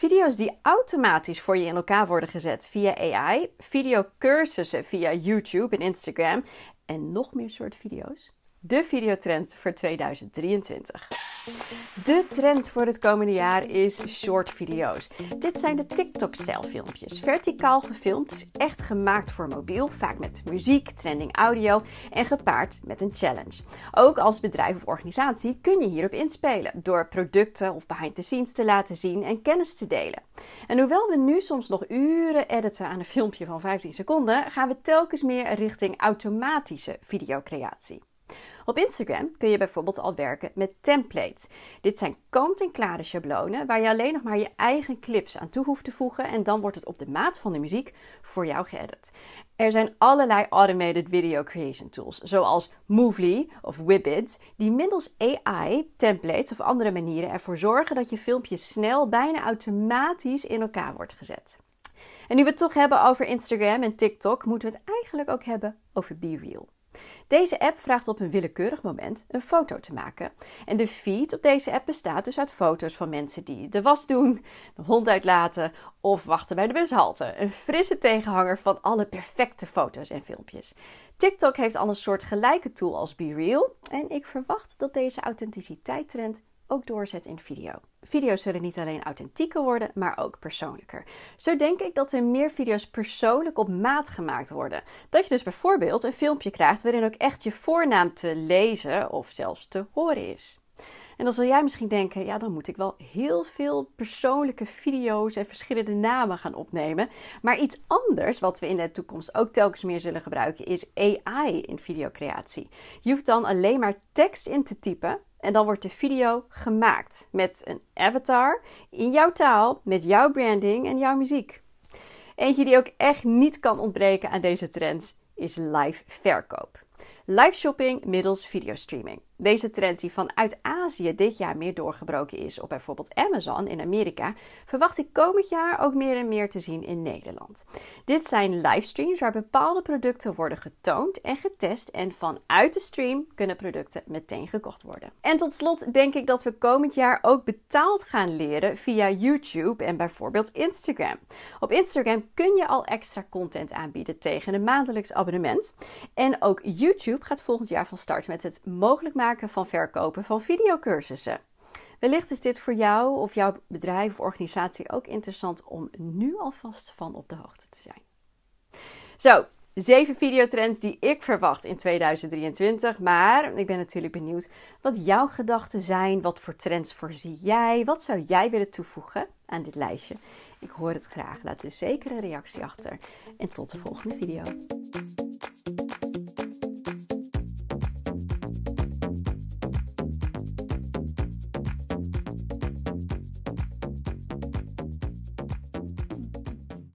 Video's die automatisch voor je in elkaar worden gezet via AI, videocursussen via YouTube en Instagram en nog meer soort video's. De videotrend voor 2023. De trend voor het komende jaar is short video's. Dit zijn de TikTok-stijl filmpjes. Verticaal gefilmd, dus echt gemaakt voor mobiel, vaak met muziek, trending audio en gepaard met een challenge. Ook als bedrijf of organisatie kun je hierop inspelen door producten of behind the scenes te laten zien en kennis te delen. En hoewel we nu soms nog uren editen aan een filmpje van 15 seconden, gaan we telkens meer richting automatische videocreatie. Op Instagram kun je bijvoorbeeld al werken met templates. Dit zijn kant-en-klare schablonen waar je alleen nog maar je eigen clips aan toe hoeft te voegen en dan wordt het op de maat van de muziek voor jou geëdit. Er zijn allerlei automated video creation tools, zoals Movely of Wibbit, die middels AI, templates of andere manieren ervoor zorgen dat je filmpje snel, bijna automatisch in elkaar wordt gezet. En nu we het toch hebben over Instagram en TikTok, moeten we het eigenlijk ook hebben over BeReal. Deze app vraagt op een willekeurig moment een foto te maken. En de feed op deze app bestaat dus uit foto's van mensen die de was doen, de hond uitlaten of wachten bij de bushalte. Een frisse tegenhanger van alle perfecte foto's en filmpjes. TikTok heeft al een soort gelijke tool als BeReal en ik verwacht dat deze authenticiteitstrend ook doorzet in video. Video's zullen niet alleen authentieker worden, maar ook persoonlijker. Zo denk ik dat er meer video's persoonlijk op maat gemaakt worden. Dat je dus bijvoorbeeld een filmpje krijgt waarin ook echt je voornaam te lezen of zelfs te horen is. En dan zul jij misschien denken, ja, dan moet ik wel heel veel persoonlijke video's en verschillende namen gaan opnemen. Maar iets anders, wat we in de toekomst ook telkens meer zullen gebruiken, is AI in videocreatie. Je hoeft dan alleen maar tekst in te typen en dan wordt de video gemaakt met een avatar in jouw taal, met jouw branding en jouw muziek. Eentje die ook echt niet kan ontbreken aan deze trends is live verkoop. Live shopping middels videostreaming. Deze trend die vanuit Azië dit jaar meer doorgebroken is op bijvoorbeeld Amazon in Amerika, verwacht ik komend jaar ook meer en meer te zien in Nederland. Dit zijn livestreams waar bepaalde producten worden getoond en getest en vanuit de stream kunnen producten meteen gekocht worden. En tot slot denk ik dat we komend jaar ook betaald gaan leren via YouTube en bijvoorbeeld Instagram. Op Instagram kun je al extra content aanbieden tegen een maandelijks abonnement. En ook YouTube gaat volgend jaar van start met het mogelijk maken van verkopen van videocursussen. Wellicht is dit voor jou of jouw bedrijf of organisatie ook interessant om nu alvast van op de hoogte te zijn. Zo, zeven videotrends die ik verwacht in 2023. Maar ik ben natuurlijk benieuwd wat jouw gedachten zijn. Wat voor trends voorzie jij? Wat zou jij willen toevoegen aan dit lijstje? Ik hoor het graag. Laat dus zeker een reactie achter. En tot de volgende video.